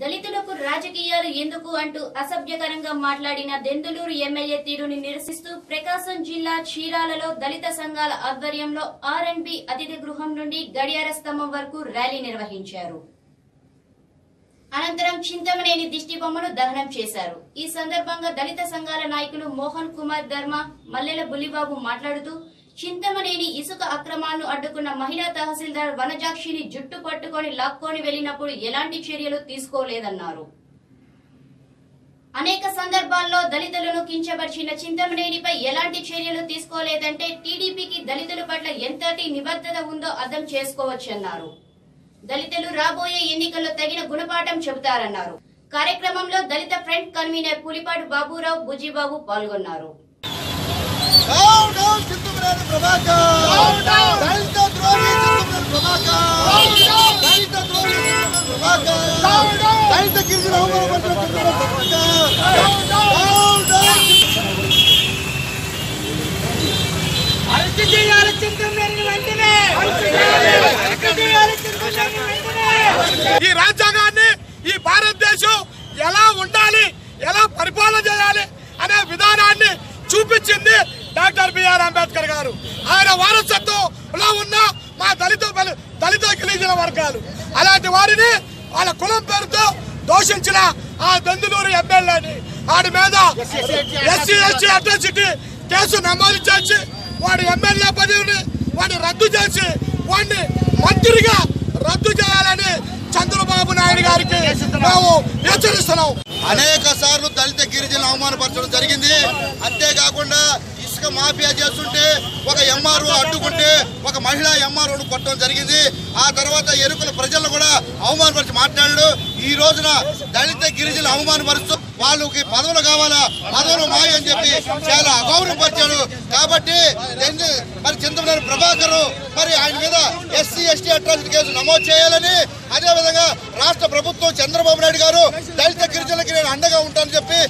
దళితులకు రాజకీయాలు ఎందుకు అంటూ అసభ్యకరంగా మాట్లాడిన దెందులూరు ఎమ్మెల్యే తీరుని నిరసిస్తూ ప్రకాశం జిల్లా చీరాలలో దళిత సంఘాల ఆధ్వర్యంలో ఆర్ బి అతిథి గృహం నుండి గడియార స్తంభం వరకు ర్యాలీ నిర్వహించారు. అనంతరం చింతమనేని దిష్టి బొమ్మను దహనం చేశారు. ఈ సందర్భంగా దళిత సంఘాల నాయకులు మోహన్ కుమార్ ధర్మ మల్లెల బుల్లిబాబు మాట్లాడుతూ చింతమనేని ఇసుక అక్రమాలను అడ్డుకున్న మహిళా తహసీల్దార్ వనజాక్షిని జుట్టు పట్టుకొని లాక్కొని వెళ్ళినప్పుడు ఎలాంటి చర్యలు తీసుకోలేదన్నారు. అనేక సందర్భాల్లో దళితులను కించపరిచిన చింతమనేనిపై ఎలాంటి చర్యలు తీసుకోలేదంటే టీడీపీకి దళితుల పట్ల ఎంతటి నిబద్ధత ఉందో అర్థం చేసుకోవచ్చన్నారు. దళితులు రాబోయే ఎన్నికల్లో తగిన గుణపాఠం చెబుతారన్నారు. కార్యక్రమంలో దళిత ఫ్రంట్ కన్వీనర్ పులిపాటి బాబురావు బుజ్జిబాబు పాల్గొన్నారు డౌన్ డౌన్ చింతమనేని ప్రభాకర్ దళిత ద్రోహి చింతమనేని ప్రభాకర్ దళిత ద్రోహి చింతమనేని ప్రభాకర్ దళిత గిరిజన అవమానపరిచిన Chintamaneni Prabhakar down down arrest చేయాలి చింతమనేని వెంటనే ఈ రాజ్యాంగాన్ని ఈ భారతదేశం ఎలా ఉండాలి ఎలా పరిపాలన చేయాలి అనే విధానాన్ని చూపించింది డాక్టర్ బిఆర్ అంబేద్కర్ గారు. ఆయన వారసత్వంలో ఉన్న మా దళిత బలి- దళిత గిరిజన వర్గాలు. అలాంటి వారిని వాళ్ళ కులం పేరుతో దోషించిన ఆ దందులూరు ఎమ్మెల్యేని వాడి మీద ఎస్సీ ఎస్టీ అట్రాసిటీ కేసు నమోదు చేసి వాడి ఎమ్మెల్యే పదవిని వాడిని రద్దు చేసి వాడిని మంత్రిగా రద్దు చేయాలని చంద్రబాబు నాయుడు గారికి మేము హెచ్చరిస్తున్నాం. అనేక సార్లు దళిత గిరిజన అవమానపరచడం జరిగింది. అంతేకాకుండా ఇసుక మాఫియా చేస్తుంటే ఒక ఎంఆర్ఓ అడ్డుకుంటే ఒక మహిళా ఎంఆర్ఓను కొట్టడం జరిగింది. ఆ తర్వాత ఎరుకుల ప్రజలను కూడా అవమానపరిచి మాట్లాడాడు. ఈ రోజున దళిత గిరిజన అవమానపరుస్తూ వాళ్ళకి పదవులు కావాలా? పదవులు మాయ అని చెప్పి చాలా అగౌరవపరిచాడు. కాబట్టి మరి చింతమనేని ప్రభాకర్ మరి ఆయన మీద ఎస్సీ ఎస్టీ అట్రాసిటీ కేసు నమోదు చేయాలని అదేవిధంగా రాష్ట్ర ప్రభుత్వం చంద్రబాబు నాయుడు గారు దళిత గిరిజనులకి నేను అండగా ఉంటానని చెప్పి